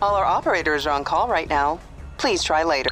All our operators are on call right now. Please try later.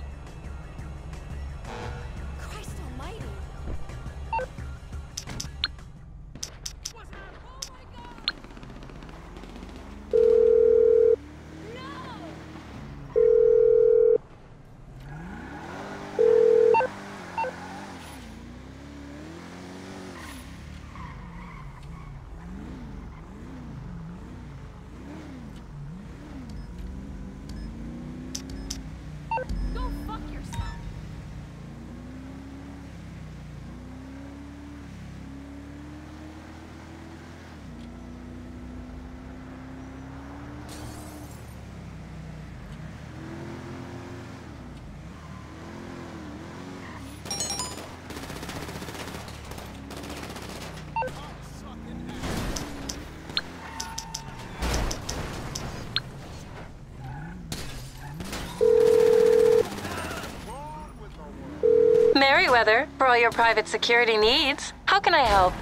Merryweather, for all your private security needs. How can I help?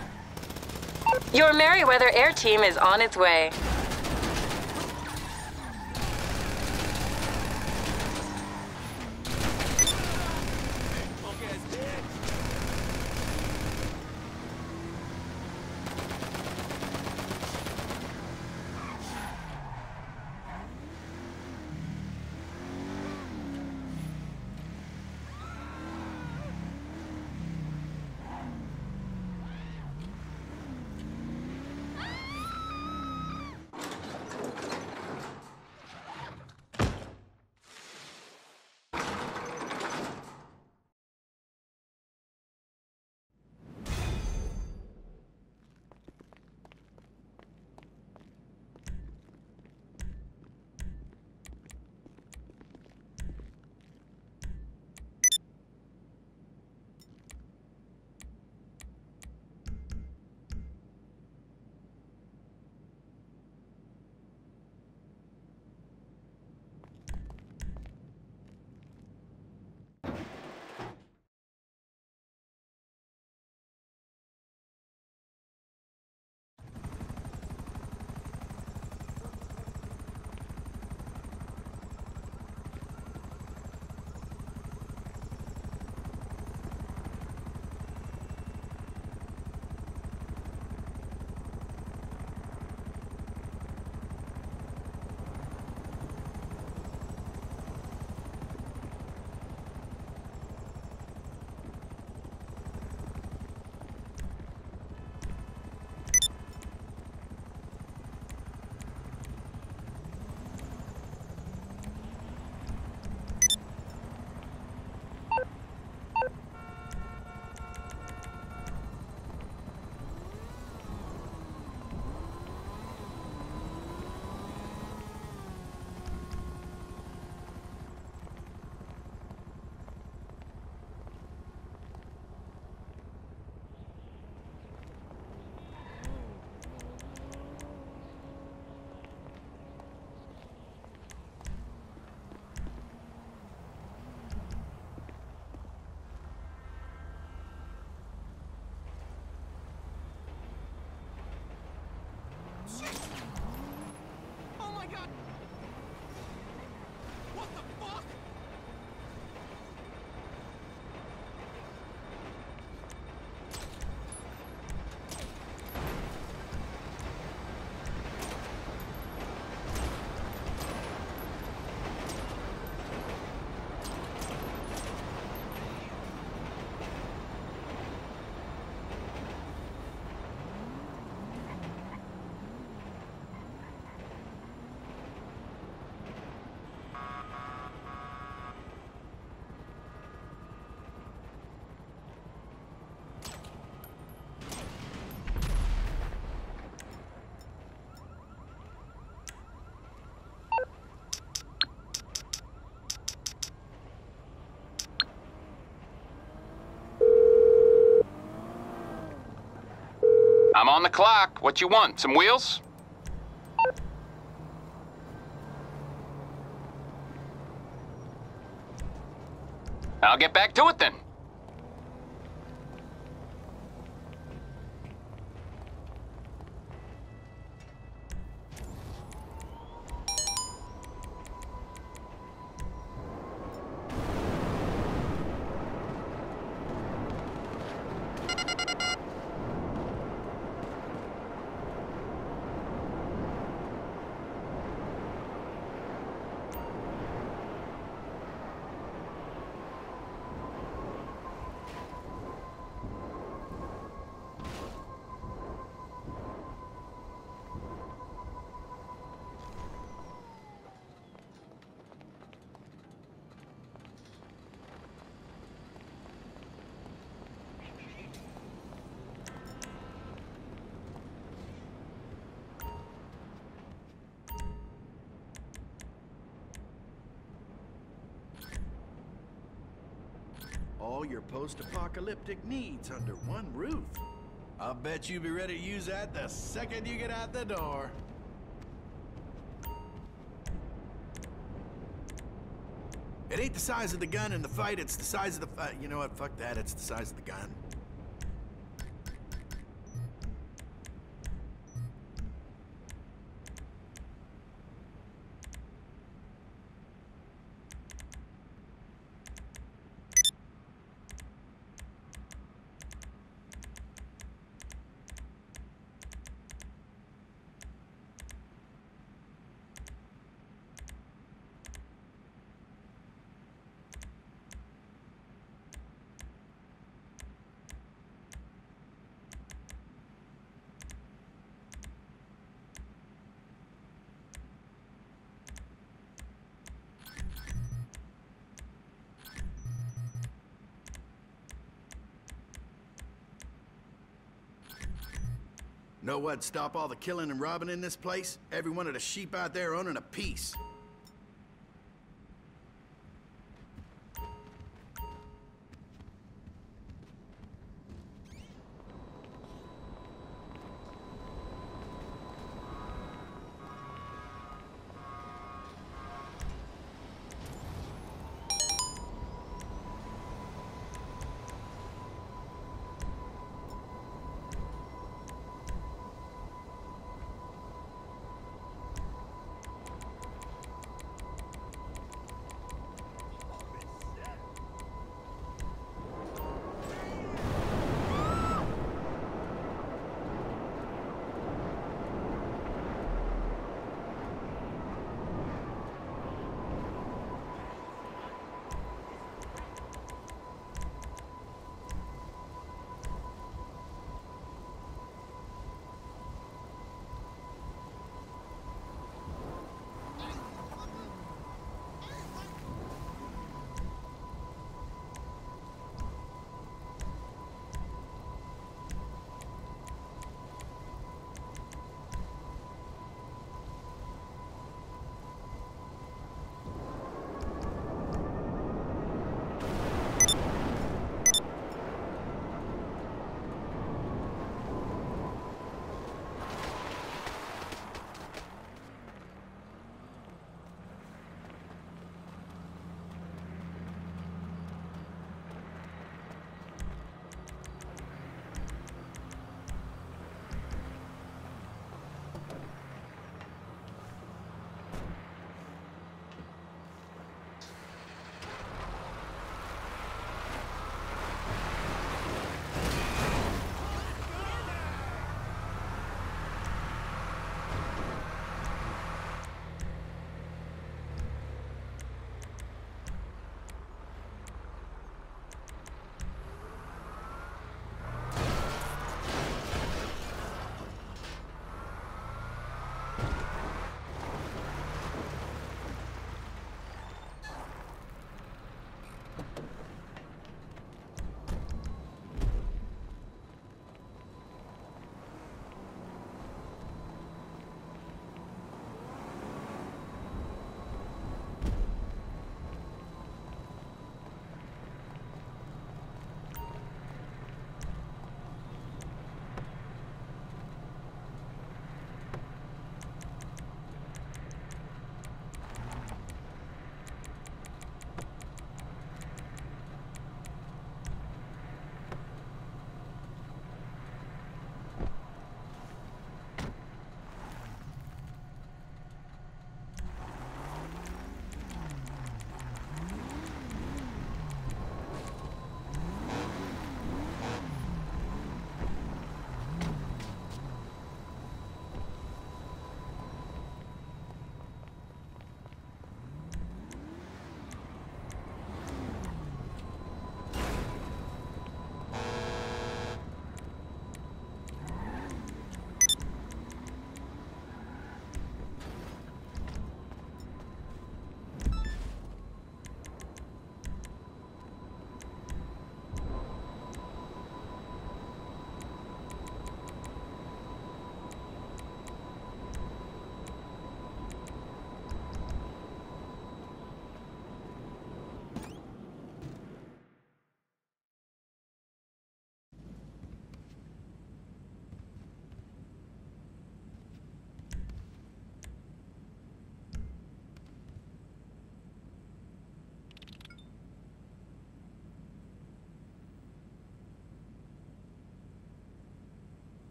Your Merryweather Air Team is on its way. On the clock. What you want? Some wheels? I'll get back to it then. All your post-apocalyptic needs under one roof. I'll bet you'll be ready to use that the second you get out the door. It ain't the size of the gun in the fight, it's the size of the fight. You know what? Fuck that. It's the size of the gun. Know what'd stop all the killing and robbing in this place? Every one of the sheep out there owning a piece.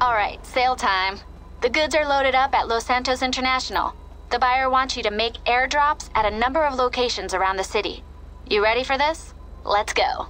All right, sale time. The goods are loaded up at Los Santos International. The buyer wants you to make airdrops at a number of locations around the city. You ready for this? Let's go.